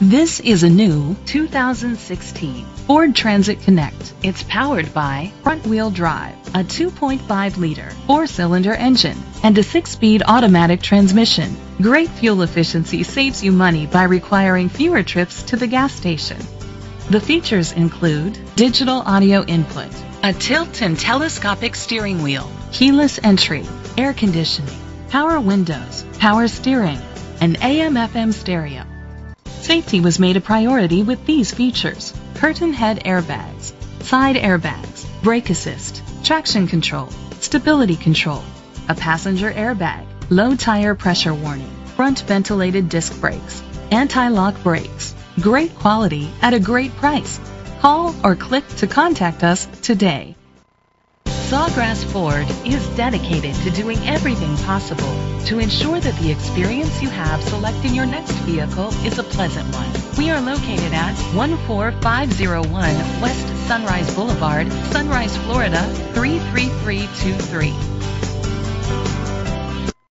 This is a new 2016 Ford Transit Connect. It's powered by front-wheel drive, a 2.5-liter four-cylinder engine, and a six-speed automatic transmission. Great fuel efficiency saves you money by requiring fewer trips to the gas station. The features include digital audio input, a tilt and telescopic steering wheel, keyless entry, air conditioning, power windows, power steering, and AM/FM stereo. Safety was made a priority with these features. Curtain head airbags, side airbags, brake assist, traction control, stability control, a passenger airbag, low tire pressure warning, front ventilated disc brakes, anti-lock brakes. Great quality at a great price. Call or click to contact us today. Sawgrass Ford is dedicated to doing everything possible to ensure that the experience you have selecting your next vehicle is a pleasant one. We are located at 14501 West Sunrise Boulevard, Sunrise, Florida 33323.